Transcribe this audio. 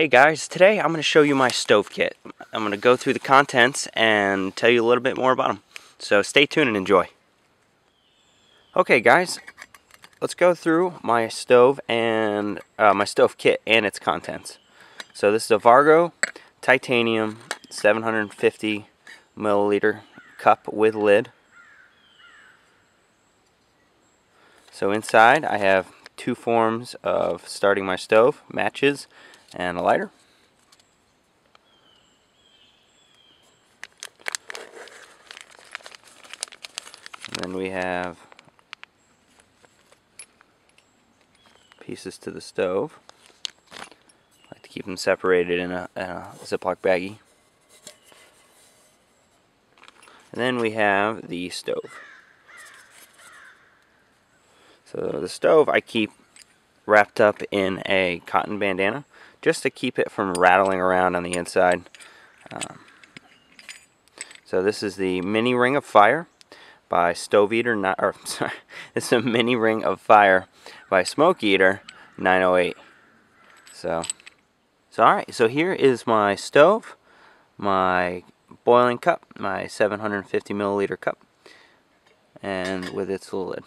Hey guys, today I'm going to show you my stove kit. I'm going to go through the contents and tell you a little bit more about them. So stay tuned and enjoy. Okay guys, let's go through my stove and uh, my stove kit and its contents. So this is a Vargo titanium 750 milliliter cup with lid. So inside I have two forms of starting my stove, matches, and a lighter. And then we have pieces to the stove. I like to keep them separated in a, in a Ziploc baggie. And then we have the stove. So the stove I keep wrapped up in a cotton bandana just to keep it from rattling around on the inside. Um, so this is the Mini Ring of Fire by Stove Eater, not, or sorry, this is a Mini Ring of Fire by Smoke Eater 908. So, so alright, so here is my stove, my boiling cup, my 750 milliliter cup, and with its little lid.